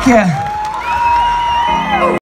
Fuck yeah.